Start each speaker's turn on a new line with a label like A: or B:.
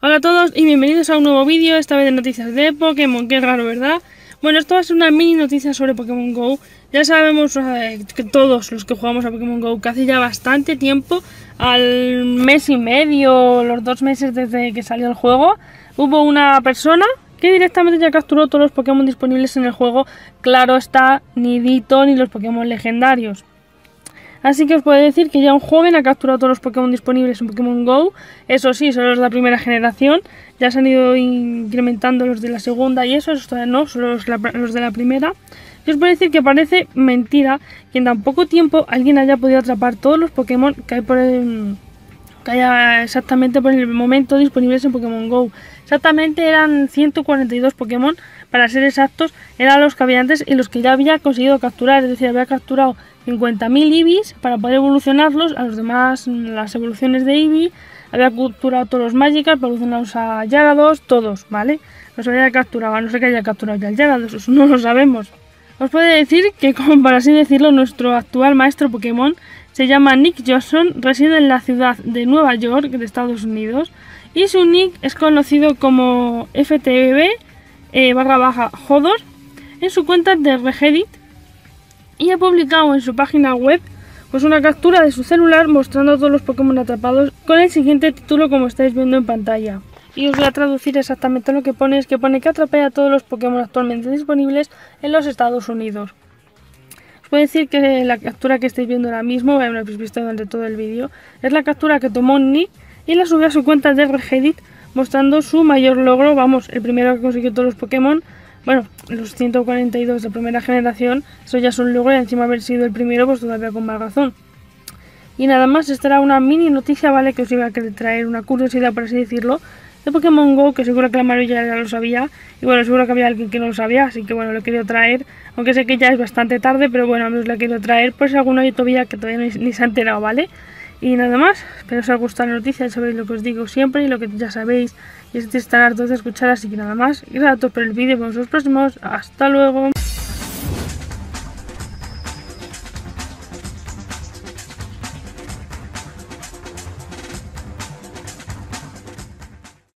A: Hola a todos y bienvenidos a un nuevo vídeo, esta vez de noticias de Pokémon, qué raro, ¿verdad? Bueno, esto va a ser una mini noticia sobre Pokémon GO. Ya sabemos eh, que todos los que jugamos a Pokémon GO, que hace ya bastante tiempo, al mes y medio, los dos meses desde que salió el juego, hubo una persona que directamente ya capturó todos los Pokémon disponibles en el juego. Claro está, ni Dito ni los Pokémon legendarios. Así que os puedo decir que ya un joven ha capturado todos los Pokémon disponibles en Pokémon GO. Eso sí, solo es la primera generación. Ya se han ido incrementando los de la segunda y eso, eso todavía no, solo los, de la primera. Y os puedo decir que parece mentira que en tan poco tiempo alguien haya podido atrapar todos los Pokémon que hay exactamente por el momento disponibles en Pokémon GO. Exactamente eran 142 Pokémon, para ser exactos, eran los que había antes y los que ya había conseguido capturar, es decir, había capturado 50.000 Ibis para poder evolucionarlos a los demás, las evoluciones de Eevee. Había capturado todos los Magikarp para evolucionarlos a Yarados, todos, ¿vale? Los había capturado, no sé que haya capturado ya el Yarados, eso no lo sabemos. Os puede decir que, como para así decirlo, nuestro actual maestro Pokémon se llama Nick Johnson, reside en la ciudad de Nueva York, de Estados Unidos, y su nick es conocido como FTB eh, baja Hodor en su cuenta de Regedit y ha publicado en su página web pues una captura de su celular mostrando todos los Pokémon atrapados con el siguiente título como estáis viendo en pantalla. Y os voy a traducir exactamente lo que pone, es que pone que atrapé a todos los Pokémon actualmente disponibles en los Estados Unidos. Os puedo decir que la captura que estáis viendo ahora mismo, me lo habéis visto durante todo el vídeo, es la captura que tomó Nick y la subió a su cuenta de Regedit mostrando su mayor logro, vamos, el primero que consiguió todos los Pokémon bueno, los 142 de primera generación, eso ya es un logro y encima haber sido el primero, pues todavía con más razón. Y nada más, esta era una mini noticia, ¿vale? Que os iba a traer una curiosidad, por así decirlo, Pokémon GO, que seguro que la mayoría ya lo sabía. Y bueno, seguro que había alguien que no lo sabía, así que bueno, lo he querido traer. Aunque sé que ya es bastante tarde, pero bueno, os lo he querido traer por si alguno hay todavía que todavía ni, se ha enterado, ¿vale? Y nada más, espero os haya gustado la noticia, ya sabéis lo que os digo siempre y lo que ya sabéis y es de estar hartos de escuchar, así que nada más. Gracias por el vídeo, vemos los próximos, hasta luego.